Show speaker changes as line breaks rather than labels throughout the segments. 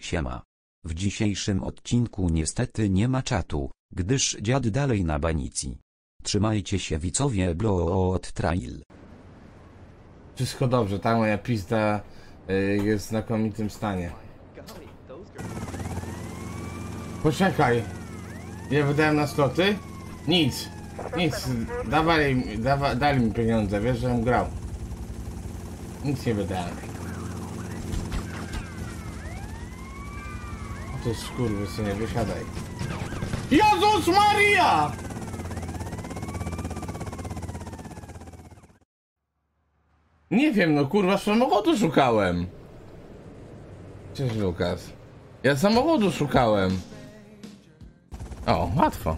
Siema. W dzisiejszym odcinku niestety nie ma czatu, gdyż dziad dalej na banicji. Trzymajcie się widzowie Blood Trail.
Wszystko dobrze, ta moja pizda y, jest w znakomitym stanie. Poczekaj. Ile wydałem na sloty? Nic. Nic. Dawali, dawa, dali mi pieniądze, wiesz, żebym grał. Nic nie wydałem. O ty skurwysynie, wysiadaj. Jezus Maria! Nie wiem, no kurwa, samochodu szukałem. Cześć Lukas. Ja samochodu szukałem. O, łatwo.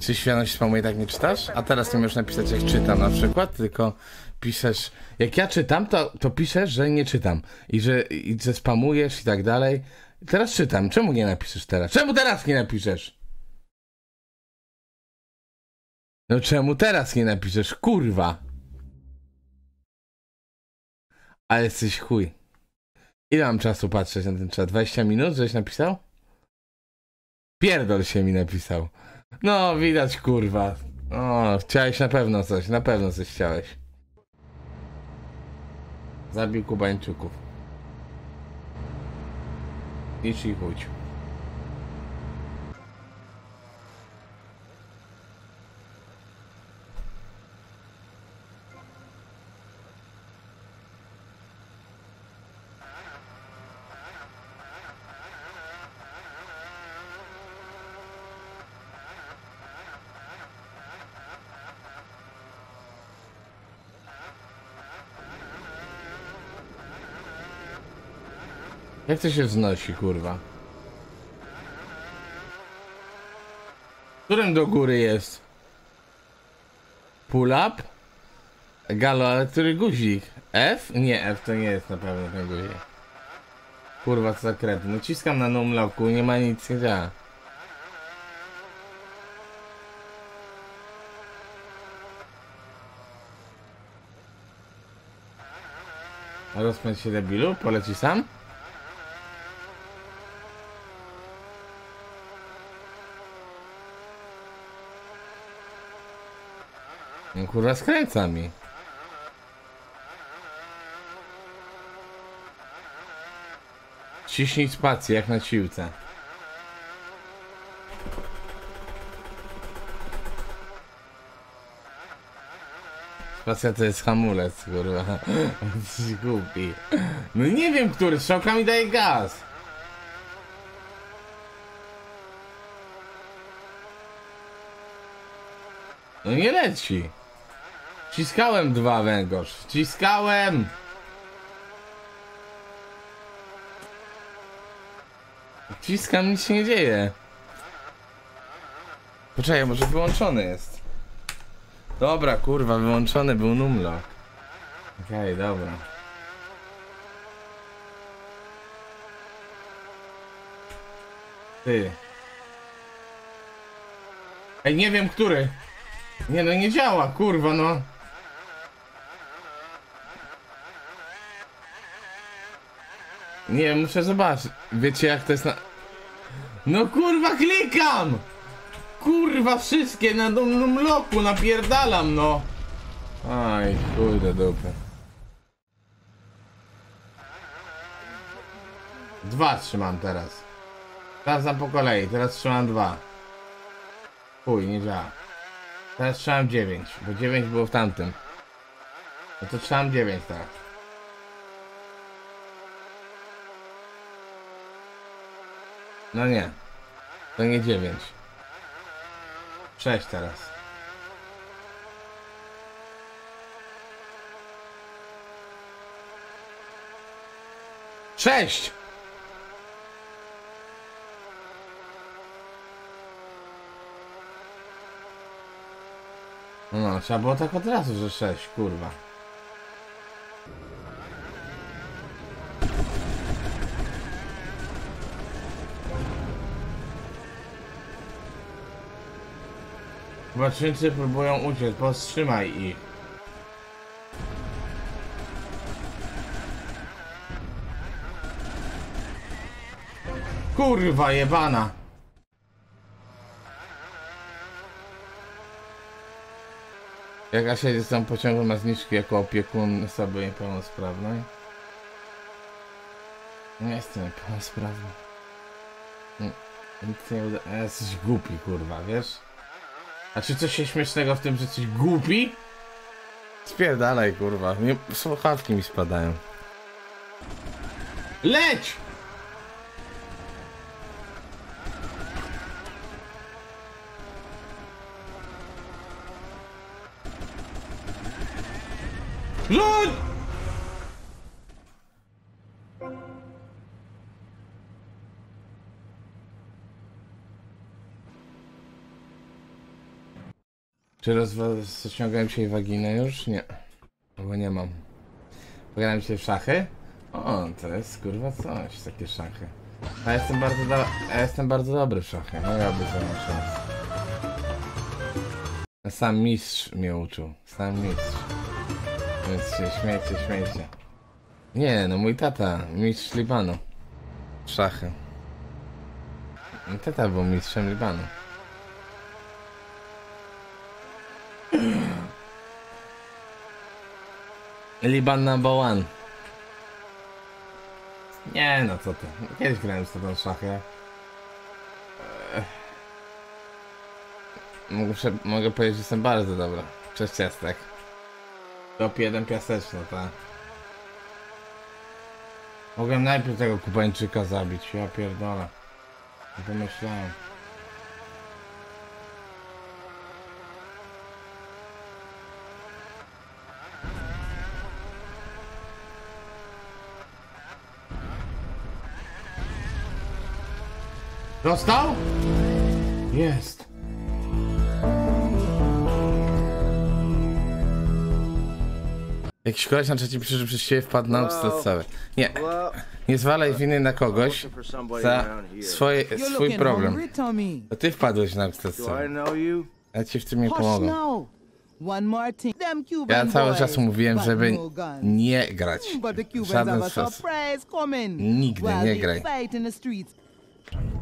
Czy świadomość spamu i tak nie czytasz? A teraz nie możesz napisać jak czytam na przykład, tylko piszesz... Jak ja czytam, to, to piszesz, że nie czytam. I że, I że spamujesz i tak dalej. Teraz czytam. Czemu nie napiszesz teraz? Czemu teraz nie napiszesz? No czemu teraz nie napiszesz? Kurwa. Ale jesteś chuj. Ile mam czasu patrzeć na ten czat? 20 minut, żeś napisał? Pierdol się mi napisał. No, widać kurwa. O, chciałeś na pewno coś, na pewno coś chciałeś. Zabił Kubańczyków. és így hogy. Jak to się wznosi, kurwa? Którym do góry jest? Pull up? Galo, ale który guzik? F? Nie, F to nie jest na pewno ten guzik. Kurwa, co za kret. No ciskam na numlocku, nie ma nic, nie działa. Rozpędź się debilu? Poleci sam? No kurwa skręca mi. Ciśnij spację jak na siłce. Spacja to jest hamulec, kurwa. Głupi. No nie wiem, który, strzałka mi daje gaz. No nie leci. Wciskałem dwa węgorz. Wciskałem! Wciskam, nic się nie dzieje. Poczekaj, może wyłączony jest. Dobra, kurwa, wyłączony był numlock. Okej, dobra. Ty. Ej, nie wiem, który. Nie no, nie działa, kurwa, no. Nie, muszę zobaczyć. Wiecie jak to jest na... No kurwa, klikam! Kurwa, wszystkie na dumnym loku napierdalam, no. Aj, kurde dupy. Dwa trzymam teraz. Sprawdzam po kolei, teraz trzymam dwa. Chuj, nie działa. Teraz trzymam 9, bo 9 było w tamtym. No to trzymam 9 teraz. No nie. To nie 9. 6 teraz. Sześć! No, trzeba było tak od razu, że 6, kurwa. Zobaczyńcy próbują uciec, powstrzymaj ich. Kurwa jebana. Jak Asia jest tam pociągu ma zniżki jako opiekun osoby niepełnosprawnej? Nie jestem niepełnosprawny. Nic nie uda... Jesteś głupi, kurwa, wiesz? A czy coś się śmiesznego w tym, że jesteś głupi? Spierdalaj, kurwa. Nie, słuchawki mi spadają. Leć! Rzuć! Czy rozciągałem się waginę już? Nie. Bo nie mam. Pograłem się w szachy? O, to jest kurwa coś, takie szachy. A jestem bardzo, do... Jestem bardzo dobry w szachy. No ja bym szans. Sam mistrz mnie uczył. Sam mistrz. Więc się śmiejcie, śmiejcie. Nie, no mój tata, mistrz Libanu. Szachy. Mój tata był mistrzem Libanu. Liban number one. Nie, no co ty. Kiedyś grałem z tobą w szachy. Ech. Muszę, mogę powiedzieć, że jestem bardzo dobry. Cześć ciastek. Top 1 piaseczno, tak. Mogłem najpierw tego kubańczyka zabić, ja pierdolę. Nie pomyślałem. Dostał? Jest. Jakiś koleś na trzecim pisze, że przez ciebie wpadł na obstres cały. Nie, nie zwalaj winy na kogoś za swoje, swój problem. To ty wpadłeś na obstres cały. Ja ci w tym nie pomogę. Ja cały czas mówiłem, żeby
no
nie grać. Żaden
coming.
Nigdy nie graj.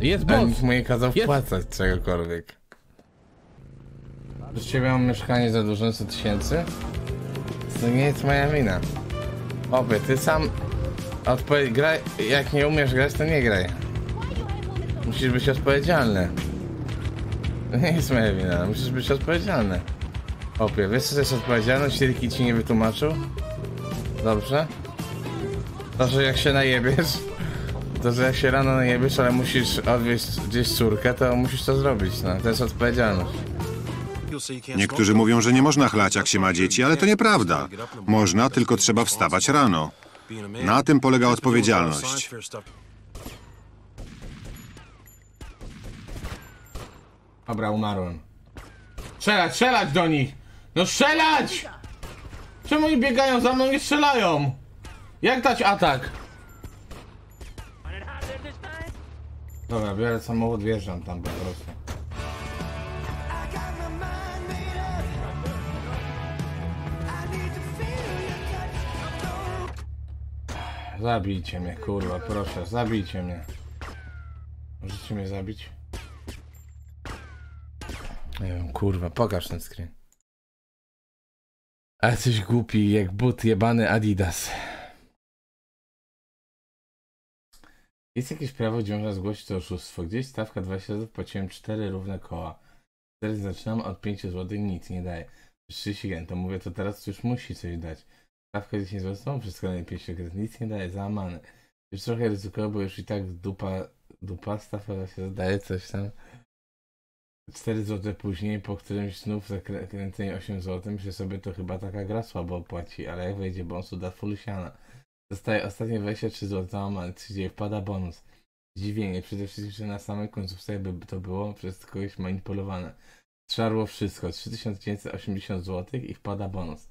Jest boss!
nikt mu nie kazał
Jest.
wpłacać czegokolwiek. Przez ciebie mam mieszkanie za dużo 100 tysięcy? To nie jest moja wina. Obie, ty sam odpowiedz, graj, jak nie umiesz grać, to nie graj. Musisz być odpowiedzialny. To nie jest moja wina, musisz być odpowiedzialny. Opie, wiesz co to jest odpowiedzialność, jeśli ci nie wytłumaczył? Dobrze? To, że jak się najebiesz, to, że jak się rano najebiesz, ale musisz odwieźć gdzieś córkę, to musisz to zrobić, no. To jest odpowiedzialność.
Niektórzy mówią, że nie można chlać jak się ma dzieci, ale to nieprawda. Można, tylko trzeba wstawać rano. Na tym polega odpowiedzialność.
Dobra, umarłem. Strzelać, strzelać do nich! No strzelać! Czemu oni biegają za mną i strzelają? Jak dać atak? Dobra, biorę samochód, wjeżdżam tam po prostu. Zabijcie mnie, kurwa, proszę, zabijcie mnie. Możecie mnie zabić? Nie wiem, kurwa, pokaż ten screen. A jesteś głupi jak but jebany Adidas. Jest jakieś prawo, gdzie można zgłosić to oszustwo. Gdzieś stawka 20 zł, płaciłem 4 równe koła. Teraz zaczynam od 5 zł, nic nie daje. 30 gen, to mówię, to teraz już musi coś dać. Stawka 10 zł, znowu przez kolejne 5 gen, nic nie daje, załamany. Już trochę ryzykowo, bo już i tak dupa, dupa, stawka 20 zł daje coś tam. 4 zł później, po którymś znów zakręcenie 8 zł, myślę sobie, to chyba taka gra słabo opłaci, ale jak wejdzie bonus, da full siana. Zostaje ostatnie 23 zł, załamany, co dzieje, wpada bonus. Zdziwienie, przede wszystkim, że na samej końcówce jakby to było przez kogoś manipulowane. Trzarło wszystko, 3980 zł i wpada bonus.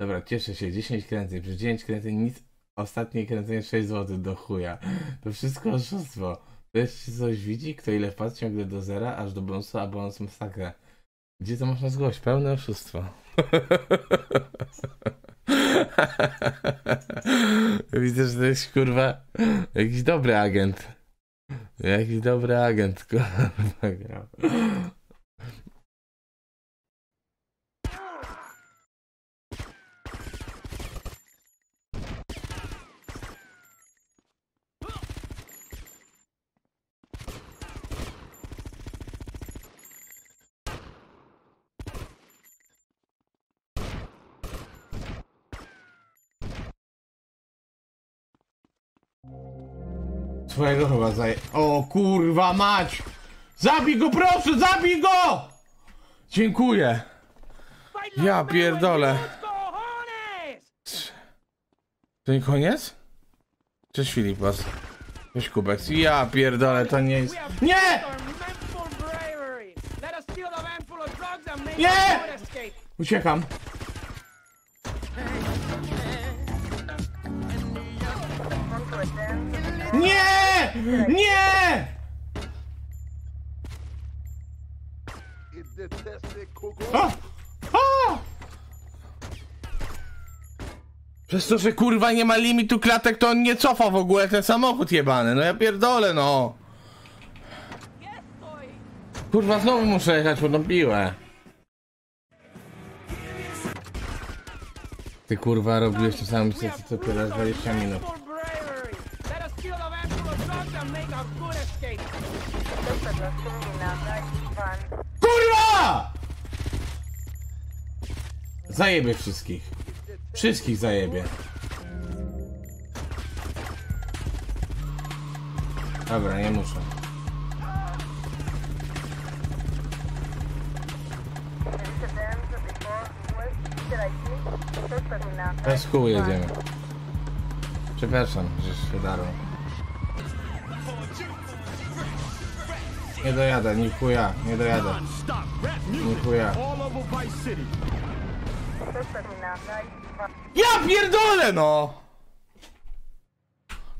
Dobra, cieszę się, 10 kręceń, przez 9 kręceń nic, ostatnie kręcenie 6 zł do chuja. To wszystko oszustwo. Ktoś coś widzi, kto ile wpadł ciągle do zera, aż do bonusu, a bonus masakra. Gdzie to można zgłosić? Pełne oszustwo. Widzę, że to jest kurwa jakiś dobry agent. Jaki dobry agent, kurwa. Chyba. O kurwa mać! Zabij go proszę, zabij go! Dziękuję. Ja pierdolę. To nie koniec? Cześć Filipas. Cześć Kubek. Ja pierdolę, to nie jest... Nie! Nie! Uciekam. Nie! Nie! A! A! Przez to, że kurwa nie ma limitu klatek, to on nie cofa w ogóle ten samochód jebany. No ja pierdolę, no. Kurwa, znowu muszę jechać po tą piłę. Ty kurwa robiłeś to samo co co ty raz 20 minut. Kurwa! Zajebie wszystkich. Wszystkich zajebie. Dobra, nie muszę. Bez kół jedziemy. Przepraszam, że się darło. Nie dojadę, ni chuja, nie dojadę. Ni chuja. Ja pierdolę no!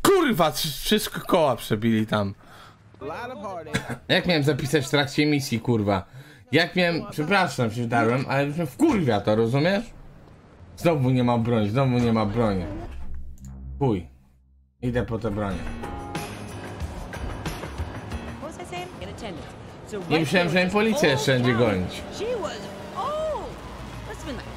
Kurwa, wsz- wszystko koła przebili tam. Jak miałem zapisać w trakcie misji, kurwa? Jak miałem, przepraszam, się wdarłem, ale już mnie wkurwia to, rozumiesz? Znowu nie ma broni, znowu nie ma broni. Chuj. Idę po te bronie. Nie myślałem, że
was
policja
all
jeszcze będzie
town.
gonić.
She was oh, must have been like